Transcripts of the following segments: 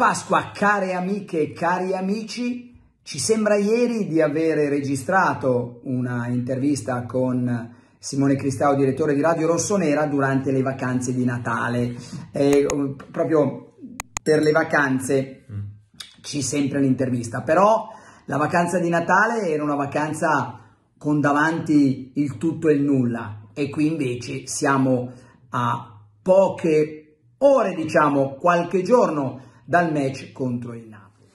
Pasqua, care amiche e cari amici. Ci sembra ieri di avere registrato una intervista con Simone Cristao, direttore di Radio Rossonera, durante le vacanze di Natale. Eh, proprio per le vacanze ci sempre l'intervista, però la vacanza di Natale era una vacanza con davanti il tutto e il nulla e qui invece siamo a poche ore, diciamo qualche giorno dal match contro il Napoli.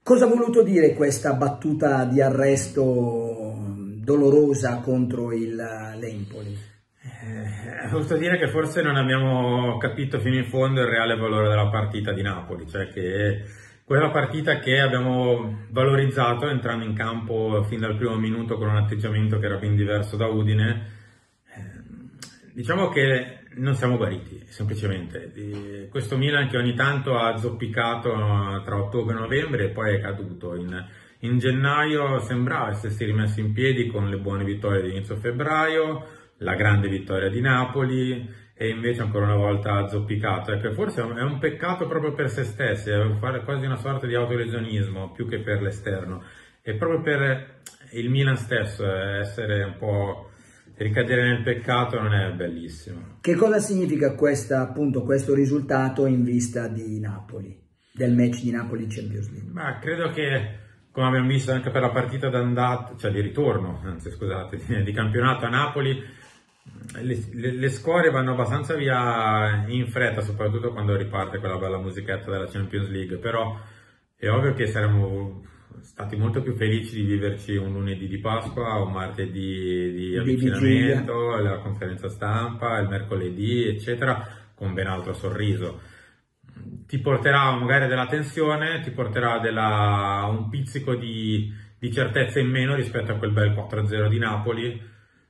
Cosa ha voluto dire questa battuta di arresto dolorosa contro il l'Empoli? Eh, ha voluto dire che forse non abbiamo capito fino in fondo il reale valore della partita di Napoli, cioè che quella partita che abbiamo valorizzato entrando in campo fin dal primo minuto con un atteggiamento che era ben diverso da Udine, eh, diciamo che non siamo guariti, semplicemente. Questo Milan che ogni tanto ha zoppicato tra ottobre e novembre e poi è caduto. In, in gennaio sembrava essersi rimesso in piedi con le buone vittorie di inizio febbraio, la grande vittoria di Napoli e invece ancora una volta ha zoppicato. Ecco, forse è un peccato proprio per se stessi, è quasi una sorta di autolesionismo più che per l'esterno. E proprio per il Milan stesso essere un po' ricadere nel peccato non è bellissimo. Che cosa significa questa, appunto, questo risultato in vista di Napoli, del match di Napoli in Champions League? Ma credo che, come abbiamo visto anche per la partita d'andata, cioè di ritorno, anzi scusate, di, campionato a Napoli, le, le, le, scuole vanno abbastanza via in fretta, soprattutto quando riparte quella bella musichetta della Champions League, però è ovvio che saremo stati molto più felici di viverci un lunedì di Pasqua, un martedì di avvicinamento, la conferenza stampa, il mercoledì, eccetera, con ben altro sorriso. Ti porterà magari della tensione, ti porterà della, un pizzico di, di certezza in meno rispetto a quel bel 4-0 di Napoli,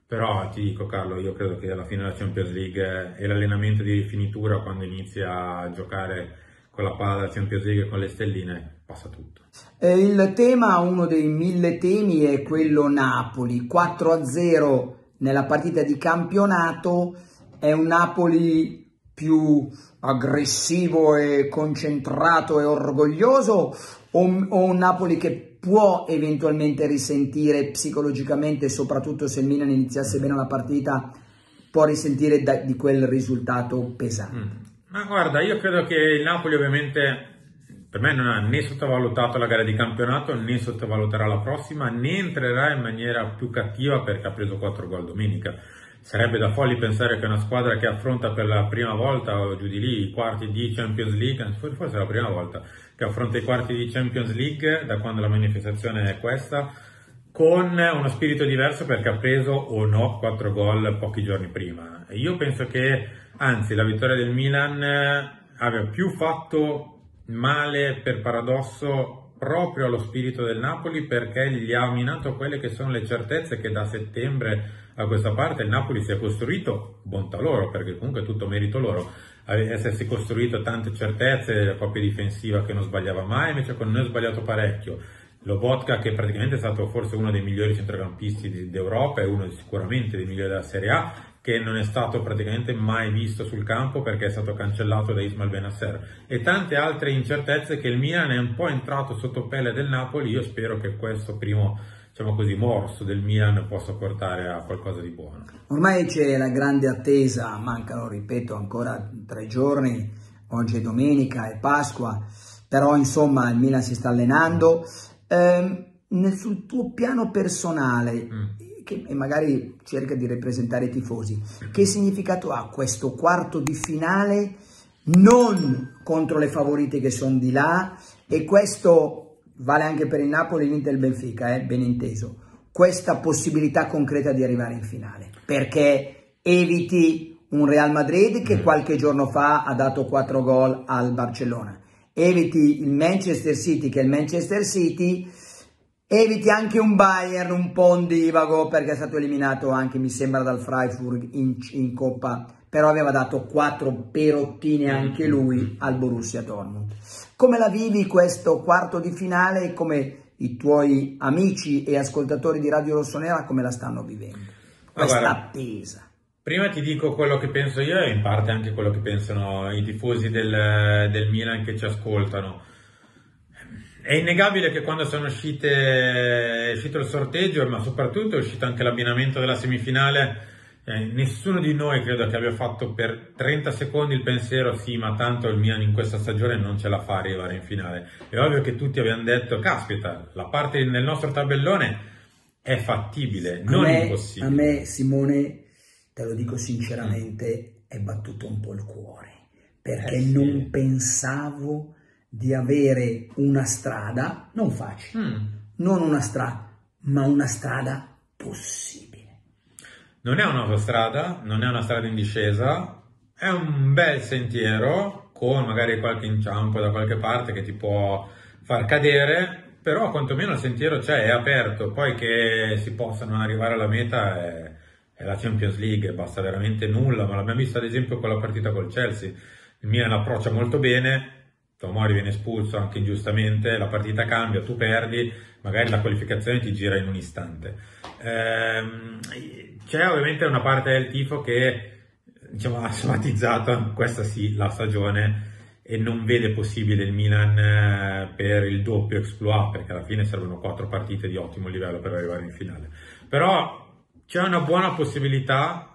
però ti dico Carlo, io credo che alla fine della Champions League e l'allenamento di rifinitura quando inizi a giocare con la palla della Champions League e con le stelline passa tutto. Eh, il tema, uno dei mille temi, è quello Napoli. 4-0 nella partita di campionato, è un Napoli più aggressivo e concentrato e orgoglioso o, o un Napoli che può eventualmente risentire psicologicamente, soprattutto se il Milan iniziasse bene la partita, può risentire da, di quel risultato pesante? Mm. Ma guarda, io credo che il Napoli ovviamente per me non ha né sottovalutato la gara di campionato né sottovaluterà la prossima né entrerà in maniera più cattiva perché ha preso 4 gol domenica. Sarebbe da folli pensare che una squadra che affronta per la prima volta giù di lì i quarti di Champions League, forse è la prima volta che affronta i quarti di Champions League da quando la manifestazione è questa, con uno spirito diverso perché ha preso o no 4 gol pochi giorni prima. Io penso che anzi la vittoria del Milan abbia più fatto male per paradosso proprio allo spirito del Napoli perché gli ha minato quelle che sono le certezze che da settembre a questa parte il Napoli si è costruito, bontà loro perché comunque è tutto merito loro, essersi costruito tante certezze, la coppia difensiva che non sbagliava mai, invece con noi ha sbagliato parecchio. Lobotka che praticamente è stato forse uno dei migliori centrocampisti d'Europa e uno sicuramente dei migliori della Serie A che non è stato praticamente mai visto sul campo perché è stato cancellato da Ismail Benasser e tante altre incertezze che il Milan è un po' entrato sotto pelle del Napoli io spero che questo primo diciamo così, morso del Milan possa portare a qualcosa di buono. Ormai c'è la grande attesa mancano ripeto ancora tre giorni oggi è domenica è Pasqua però insomma il Milan si sta allenando eh, sul tuo piano personale mm che, e magari cerca di rappresentare i tifosi. Che significato ha questo quarto di finale non contro le favorite che sono di là e questo vale anche per il Napoli, l'Inter e il Benfica, eh, ben inteso, questa possibilità concreta di arrivare in finale, perché eviti un Real Madrid che mm. qualche giorno fa ha dato 4 gol al Barcellona, eviti il Manchester City che è il Manchester City Eviti anche un Bayern un po' ondivago perché è stato eliminato anche, mi sembra, dal Freiburg in, in Coppa, però aveva dato quattro perottine anche lui al Borussia Dortmund. Come la vivi questo quarto di finale e come i tuoi amici e ascoltatori di Radio Rossonera come la stanno vivendo? Questa attesa. Prima ti dico quello che penso io e in parte anche quello che pensano i tifosi del, del Milan che ci ascoltano. È innegabile che quando sono uscite, è uscito il sorteggio, ma soprattutto è uscito anche l'abbinamento della semifinale, eh, nessuno di noi credo che abbia fatto per 30 secondi il pensiero sì, ma tanto il Milan in questa stagione non ce la fa arrivare in finale. È ovvio che tutti abbiamo detto, caspita, la parte nel nostro tabellone è fattibile, non a me, impossibile. A me, Simone, te lo dico sinceramente, è battuto un po' il cuore, perché eh sì. non pensavo di avere una strada, non facile, mm. non una strada, ma una strada possibile. Non è un'autostrada, non è una strada in discesa, è un bel sentiero con magari qualche inciampo da qualche parte che ti può far cadere, però quantomeno il sentiero c'è, è aperto, poi che si possano arrivare alla meta è è la Champions League, basta veramente nulla, ma l'abbiamo visto ad esempio con la partita col Chelsea, il Milan approccia molto bene, Tomori viene espulso anche ingiustamente, la partita cambia, tu perdi, magari la qualificazione ti gira in un istante. Ehm, c'è ovviamente una parte del tifo che diciamo, ha somatizzato questa sì la stagione e non vede possibile il Milan eh, per il doppio exploit perché alla fine servono quattro partite di ottimo livello per arrivare in finale però c'è una buona possibilità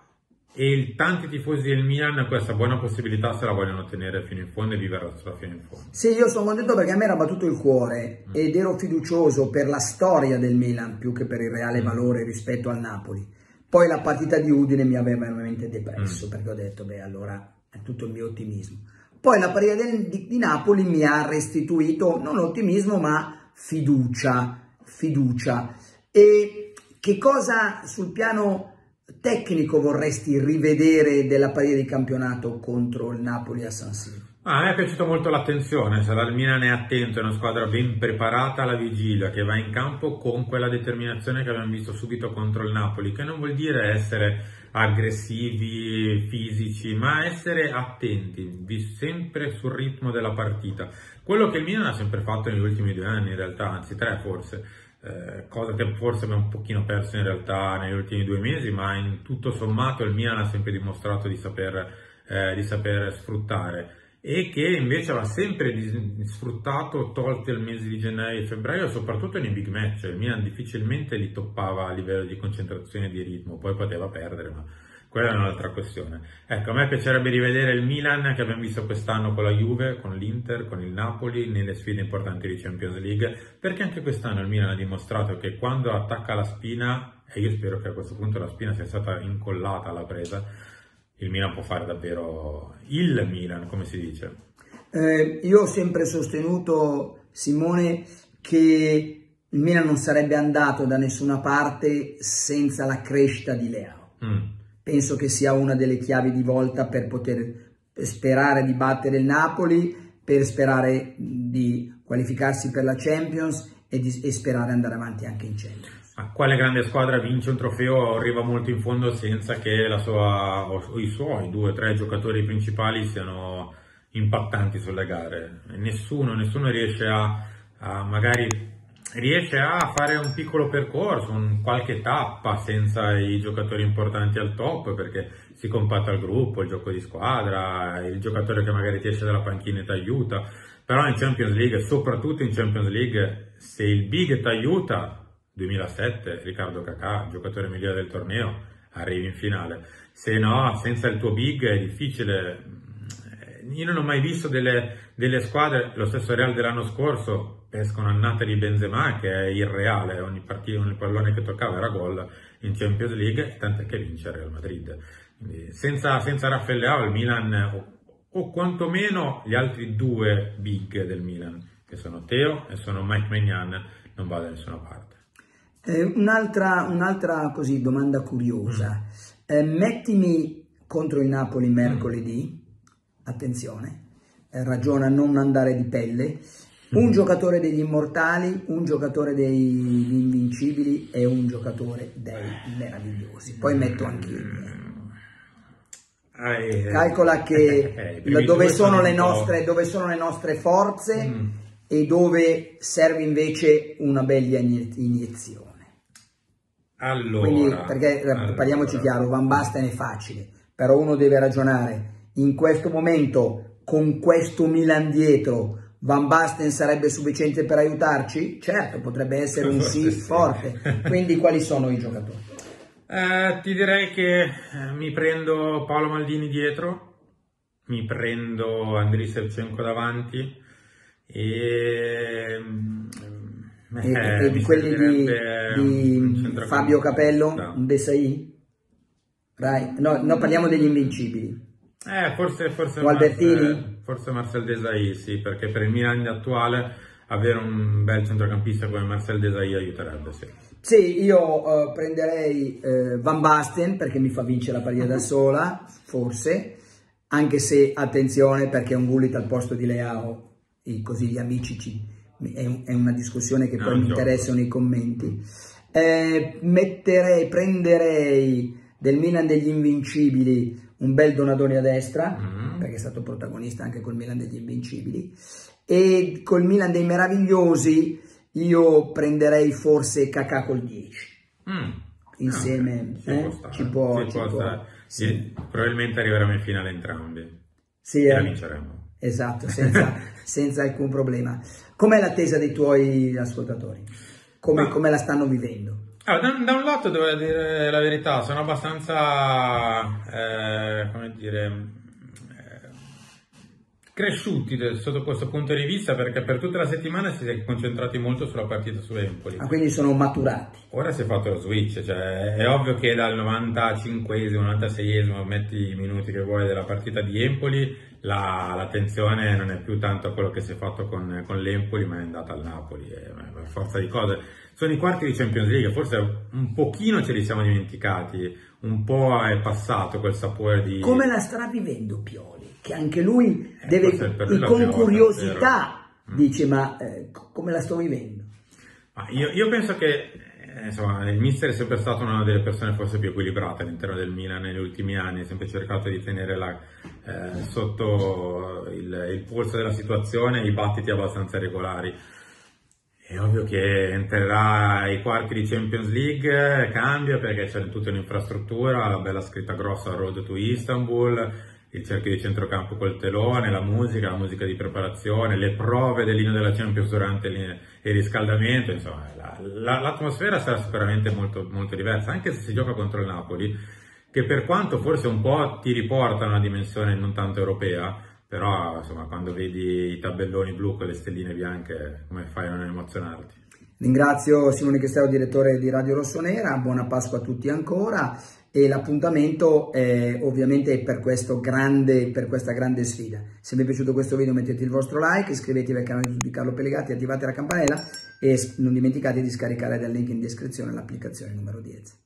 e tanti tifosi del Milan questa buona possibilità se la vogliono ottenere fino in fondo e vivere fino in fondo. Sì, io sono contento perché a me era battuto il cuore mm. ed ero fiducioso per la storia del Milan più che per il reale mm. valore rispetto al Napoli. Poi la partita di Udine mi aveva veramente depresso mm. perché ho detto, beh, allora è tutto il mio ottimismo. Poi la partita di, di, di Napoli mi ha restituito non ottimismo ma fiducia, fiducia. E che cosa sul piano tecnico vorresti rivedere della partita di campionato contro il Napoli a San Siro? Ah, a me è piaciuta molto l'attenzione, sarà il Milan è attento, è una squadra ben preparata alla vigilia che va in campo con quella determinazione che abbiamo visto subito contro il Napoli, che non vuol dire essere aggressivi, fisici, ma essere attenti, sempre sul ritmo della partita. Quello che il Milan ha sempre fatto negli ultimi due anni, in realtà, anzi tre forse eh, cosa che forse abbiamo un pochino perso in realtà negli ultimi due mesi, ma in tutto sommato il Milan ha sempre dimostrato di saper, eh, di saper sfruttare e che invece aveva sempre sfruttato tolte il mese di gennaio e febbraio, soprattutto nei big match. Il Milan difficilmente li toppava a livello di concentrazione e di ritmo, poi poteva perdere, ma quella è un'altra questione. Ecco, a me piacerebbe rivedere il Milan che abbiamo visto quest'anno con la Juve, con l'Inter, con il Napoli, nelle sfide importanti di Champions League, perché anche quest'anno il Milan ha dimostrato che quando attacca la spina, e io spero che a questo punto la spina sia stata incollata alla presa, il Milan può fare davvero il Milan, come si dice. Eh, io ho sempre sostenuto, Simone, che il Milan non sarebbe andato da nessuna parte senza la crescita di Leao. Mm penso che sia una delle chiavi di volta per poter sperare di battere il Napoli, per sperare di qualificarsi per la Champions e, di, e sperare di andare avanti anche in Champions. Ma quale grande squadra vince un trofeo arriva molto in fondo senza che sua, o i suoi due o tre giocatori principali siano impattanti sulle gare. Nessuno, nessuno riesce a, a magari riesce a fare un piccolo percorso, un qualche tappa senza i giocatori importanti al top perché si compatta al gruppo, il gioco di squadra, il giocatore che magari ti esce dalla panchina e ti aiuta, però in Champions League, soprattutto in Champions League, se il big ti aiuta, 2007, Riccardo Cacà, giocatore migliore del torneo, arrivi in finale, se no, senza il tuo big è difficile. Io non ho mai visto delle, delle squadre, lo stesso Real dell'anno scorso, escono annate di Benzema che è irreale, ogni partita, ogni pallone che toccava era gol in Champions League, tant'è che vince Real Madrid. Quindi senza, senza Raffaele Leao il Milan, o, o quantomeno gli altri due big del Milan, che sono Teo e sono Mike Magnan, non va da nessuna parte. Eh, un'altra, un'altra così, domanda curiosa. Mm. Eh, mettimi contro il Napoli mercoledì, mm. attenzione, eh, ragiona a non andare di pelle, un giocatore degli immortali, un giocatore degli invincibili e un giocatore dei meravigliosi. Poi metto anche io. Eh, Calcola che eh, dove, sono nostre, dove, sono le nostre, forze mm. e dove serve invece una bella iniezione. Allora, Quindi, perché eh, allora. parliamoci chiaro, Van Basten è facile, però uno deve ragionare in questo momento con questo Milan dietro. Van Basten sarebbe sufficiente per aiutarci? Certo, potrebbe essere un sì, forte. Quindi quali sono i giocatori? Eh, ti direi che eh, mi prendo Paolo Maldini dietro, mi prendo Andriy Shevchenko davanti e, E, eh, di quelli di, di. Fabio Capello, No. un Desai? Rai? No, no, parliamo degli invincibili. Eh, forse, forse? Marcel, forse Marcel Desailly, sì, perché per il Milan attuale avere un bel centrocampista come Marcel Desailly aiuterebbe, sì. Sì, io eh, prenderei eh, Van Basten perché mi fa vincere la partita da sola, forse, anche se, attenzione, perché un Gullit al posto di Leao, e così gli amici ci- è, un- è una discussione che poi mi gioco. interessano i commenti. Eh, metterei, prenderei del Milan degli Invincibili un bel Donadoni a destra, Mhm. perché è stato protagonista anche col Milan degli Invincibili, e col Milan dei Meravigliosi io prenderei forse Kakà col 10. Mm. Insieme, Ah, ok. ci eh? può Ci può- ci può può. Sì, Probabilmente arriveremo in finale entrambi Sì, e eh? la vinceremo. esatto, senza, senza alcun problema. Com'è l'attesa dei tuoi ascoltatori? Come, Ma- come la stanno vivendo? Allora, da, da un lato devo dire la verità, sono abbastanza, eh, come dire, cresciuti de- sotto questo punto di vista perché per tutta la settimana si è concentrati molto sulla partita su Empoli. Ah, quindi sono maturati. Ora si è fatto lo switch, cioè è ovvio che dal 95esimo, 96esimo, metti i minuti che vuoi della partita di Empoli, la- l'attenzione non è più tanto a quello che si è fatto con, con l'Empoli, ma è andata al Napoli, per forza di cose. Sono i quarti di Champions League, forse un pochino ce li siamo dimenticati, un po' è passato quel sapore di... Come la sta vivendo Pioli? Che anche lui Eh, deve, e con curiosità. Mm. dice ma eh, co- come la sto vivendo? Ma io, io penso che eh, insomma, il mister è sempre stato una delle persone forse più equilibrate all'interno del Milan negli ultimi anni, ha sempre cercato di tenere la- eh, sotto il, il polso della situazione i battiti abbastanza regolari. È ovvio che entrerà ai quarti di Champions League, cambia perché c'è tutta un'infrastruttura, la bella scritta grossa Road to Istanbul, il cerchio di centrocampo col telone, la musica, la musica di preparazione, le prove dell'inno della Champions durante il riscaldamento, insomma, la- la- l'atmosfera sarà sicuramente molto, molto diversa, anche se si gioca contro il Napoli, che per quanto forse un po' ti riporta a una dimensione non tanto europea, però insomma quando vedi i tabelloni blu con le stelline bianche, come fai a non emozionarti? Ringrazio Simone Chestero, direttore di Radio Rossonera, buona Pasqua a tutti ancora e l'appuntamento è ovviamente per, grande, per questa grande sfida. Se vi è piaciuto questo video mettete il vostro like, iscrivetevi al canale di Carlo Pellegatti, attivate la campanella e non dimenticate di scaricare dal link in descrizione l'applicazione numero 10.